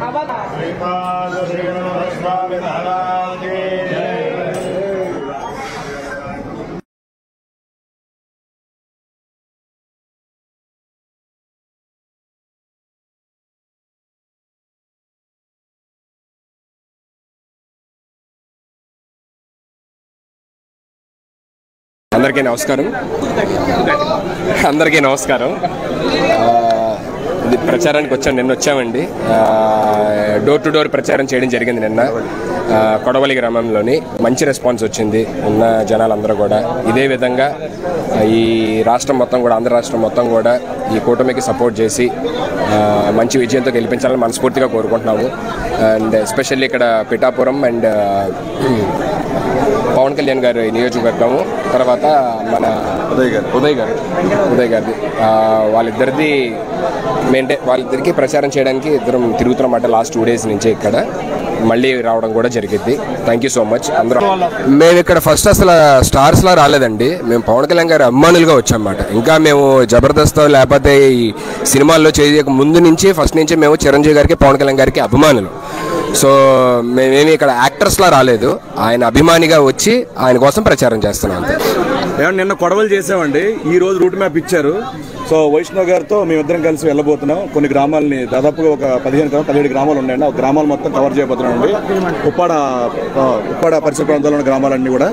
Abata. Sri Pada Sri అందరికీ నమస్కారం. అందరికీ నమస్కారం. ఇది ప్రచారానికి వచ్చాం నిన్న వచ్చామండి. డోర్ టు డోర్ ప్రచారం చేయడం జరిగింది నిన్న. కొడవలి గ్రామంలోని మంచి రెస్పాన్స్ వచ్చింది ఉన్న జనాలందరూ కూడా. ఇదే విధంగా ఈ రాష్ట్రం మొత్తం కూడా ఆంధ్ర రాష్ట్రం మొత్తం కూడా ఈ కూటమికి సపోర్ట్ చేసి మంచి విజయంతో గెలిపించాలని మనస్ఫూర్తిగా కోరుకుంటున్నాము. అండ్ ఎస్పెషల్లీ ఇక్కడ పిఠాపురం అండ్ పవన్ కళ్యాణ్ గారి నియోజకవర్గము తర్వాత మన ఉదయ్ గారు. ఉదయ్ గారు. ఉదయ్ గారిది. వాళ్ళిద్దరిది మెయింటే వాళ్ళిద్దరికి ప్రచారం చేయడానికి ఇద్దరం తిరుగుతున్నమాట లాస్ట్ టూ డేస్ నుంచి ఇక్కడ. మళ్ళీ రావడం కూడా జరిగింది థ్యాంక్ యూ సో మచ్ అందరం మేము ఇక్కడ ఫస్ట్ అసలు స్టార్స్ లా రాలేదండి. మేము పవన్ కళ్యాణ్ గారి అభిమానులుగా వచ్చామన్నమాట. ఇంకా మేము జబర్దస్త్ లేకపోతే ఈ సినిమాల్లో చేయక ముందు నుంచి ఫస్ట్ నుంచి మేము చిరంజీవి గారికి పవన్ కళ్యాణ్ గారికి అభిమానులు. సో మేమేమి ఇక్కడ యాక్టర్స్లా రాలేదు. ఆయన అభిమానిగా వచ్చి ఆయన కోసం ప్రచారం చేస్తున్నాం ఏమన్నా నిన్న కొడవలు చేసామండి ఈ రోజు రూట్ మ్యాప్ ఇచ్చారు. సో వైష్ణవ్ గారితో మేమిద్దరం కలిసి వెళ్ళబోతున్నాం. కొన్ని గ్రామాలని దాదాపుగా ఒక పదిహేను గ్రామాలు పదిహేడు గ్రామాలు ఉన్నాయండి. ఆ గ్రామాలు మొత్తం కవర్ చేయబోతున్నామండి. ఉప్పాడ ఉప్పాడ పరిసర ప్రాంతాల్లో ఉన్న గ్రామాలన్నీ కూడా.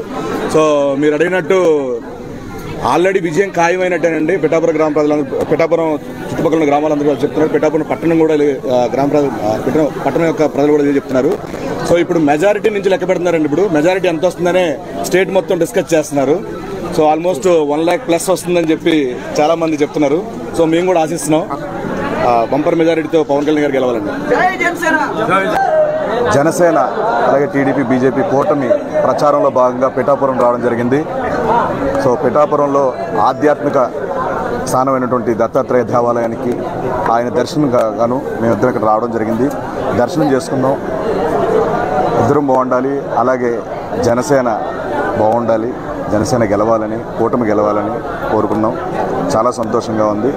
సో మీరు అడిగినట్టు ఆల్రెడీ విజయం ఖాయమైనట్టేనండి. పిఠాపురం గ్రామ ప్రజలందరూ పిఠాపురం చుట్టుపక్కల గ్రామాలందరూ కూడా చెప్తున్నారు. పిఠాపురం పట్టణం కూడా గ్రామ ప్రజలు పట్టణం యొక్క ప్రజలు కూడా చెప్తున్నారు. సో ఇప్పుడు మెజారిటీ నుంచి లెక్క పెడుతున్నారండి. ఇప్పుడు మెజారిటీ ఎంత వస్తుందనే స్టేట్ మొత్తం డిస్కస్ చేస్తున్నారు. So almost one lakh plus వస్తుందని చెప్పి చాలా మంది చెప్తున్నారు. సో మేము కూడా ఆశిస్తున్నాం. బంపర్ మెజారిటీతో పవన్ కళ్యాణ్ గారు గెలవాలండి. జనసేన అలాగే టీడీపీ బీజేపీ కూటమి ప్రచారంలో భాగంగా పిఠాపురం రావడం జరిగింది. సో పిఠాపురంలో ఆధ్యాత్మిక స్థానమైనటువంటి దత్తాత్రేయ దేవాలయానికి ఆయన దర్శనం గా- గాను మేమిద్దరం ఇక్కడ రావడం జరిగింది. దర్శనం చేసుకున్నాం. ఇద్దరం బాగుండాలి. అలాగే జనసేన బాగుండాలి. జనసేన గెలవాలని కూటమి గెలవాలని కోరుకున్నాం. చాలా సంతోషంగా ఉంది.